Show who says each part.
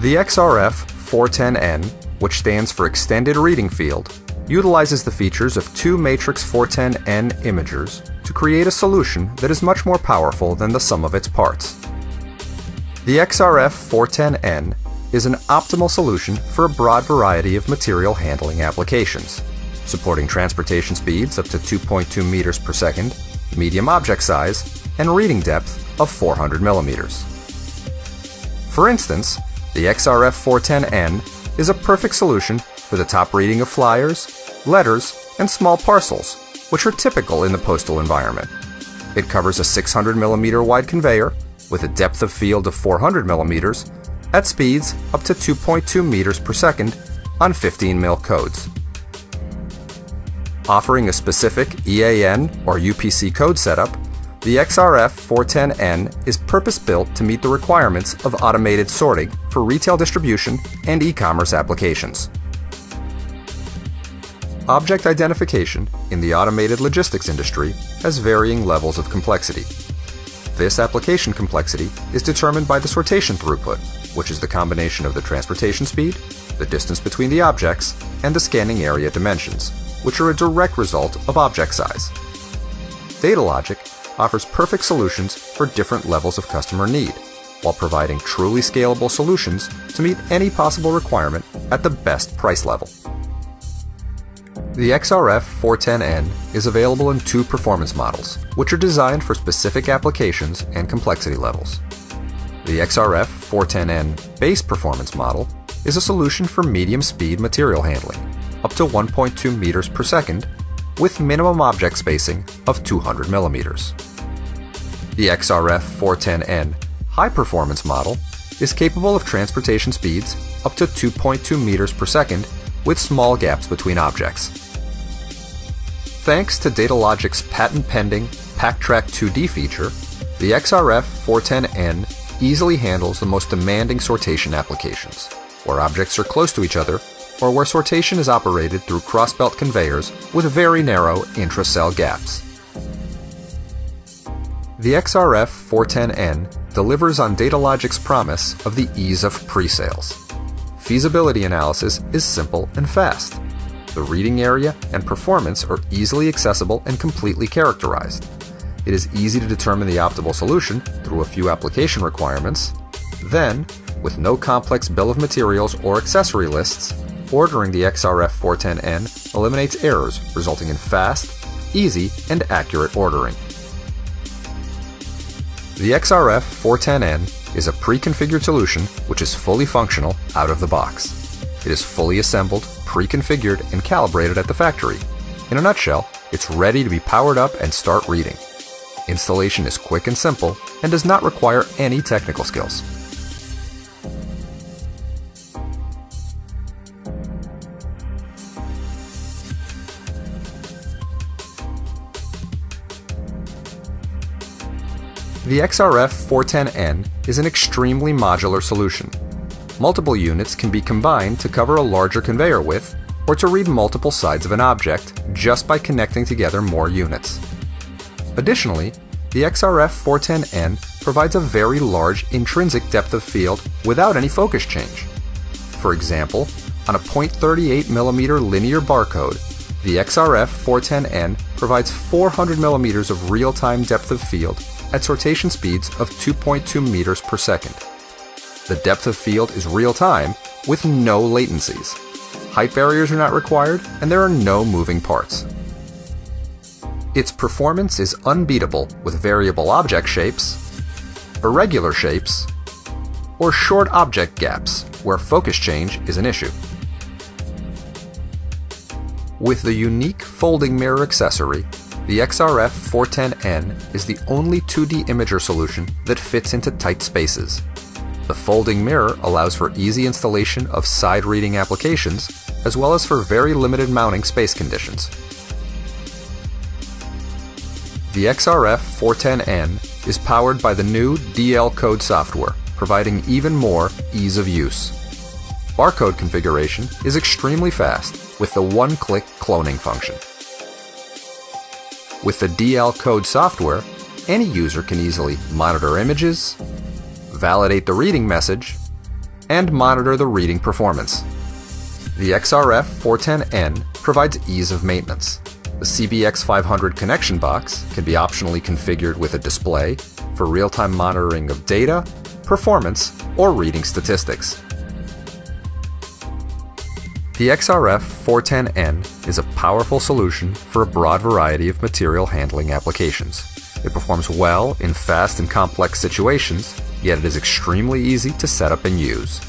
Speaker 1: The XRF 410N, which stands for Extended Reading Field, utilizes the features of two Matrix 410N imagers to create a solution that is much more powerful than the sum of its parts. The XRF 410N is an optimal solution for a broad variety of material handling applications, supporting transportation speeds up to 2.2 meters per second, medium object size, and reading depth of 400 millimeters. For instance, the XRF 410N is a perfect solution for the top reading of flyers, letters, and small parcels, which are typical in the postal environment. It covers a 600 millimeter wide conveyor with a depth of field of 400 millimeters at speeds up to 2.2 meters per second on 15 mil codes. Offering a specific EAN or UPC code setup, the XRF 410N is purpose built to meet the requirements of automated sorting for retail distribution and e commerce applications. Object identification in the automated logistics industry has varying levels of complexity. This application complexity is determined by the sortation throughput, which is the combination of the transportation speed, the distance between the objects, and the scanning area dimensions, which are a direct result of object size. Datalogic offers perfect solutions for different levels of customer need, while providing truly scalable solutions to meet any possible requirement at the best price level. The XRF 410N is available in two performance models, which are designed for specific applications and complexity levels. The XRF 410N base performance model is a solution for medium speed material handling, up to 1.2 meters per second, with minimum object spacing of 200 millimeters. The XRF 410N high performance model is capable of transportation speeds up to 2.2 meters per second with small gaps between objects. Thanks to Datalogic's patent pending PackTrack 2D feature, the XRF 410N easily handles the most demanding sortation applications, where objects are close to each other or where sortation is operated through crossbelt conveyors with very narrow intracell gaps. The XRF 410N delivers on Datalogic's promise of the ease of pre-sales. Feasibility analysis is simple and fast. The reading area and performance are easily accessible and completely characterized. It is easy to determine the optimal solution through a few application requirements. Then, with no complex bill of materials or accessory lists, ordering the XRF 410N eliminates errors, resulting in fast, easy, and accurate ordering. The XRF 410N is a pre-configured solution which is fully functional out of the box. It is fully assembled, pre-configured, and calibrated at the factory. In a nutshell, it's ready to be powered up and start reading. Installation is quick and simple and does not require any technical skills. The XRF 410N is an extremely modular solution. Multiple units can be combined to cover a larger conveyor width or to read multiple sides of an object just by connecting together more units. Additionally, the XRF 410N provides a very large intrinsic depth of field without any focus change. For example, on a 0.38mm linear barcode, the XRF 410N provides 400mm of real-time depth of field at sortation speeds of 2.2 meters per second. The depth of field is real time with no latencies. Height barriers are not required, and there are no moving parts. Its performance is unbeatable with variable object shapes, irregular shapes, or short object gaps where focus change is an issue. With the unique folding mirror accessory, the XRF 410N is the only 2D imager solution that fits into tight spaces. The folding mirror allows for easy installation of side reading applications, as well as for very limited mounting space conditions. The XRF 410N is powered by the new DL Code software, providing even more ease of use. Barcode configuration is extremely fast with the one-click cloning function. With the DL Code software, any user can easily monitor images, validate the reading message, and monitor the reading performance. The XRF 410N provides ease of maintenance. The CBX500 connection box can be optionally configured with a display for real-time monitoring of data, performance, or reading statistics. The XRF 410N is a powerful solution for a broad variety of material handling applications. It performs well in fast and complex situations, yet it is extremely easy to set up and use.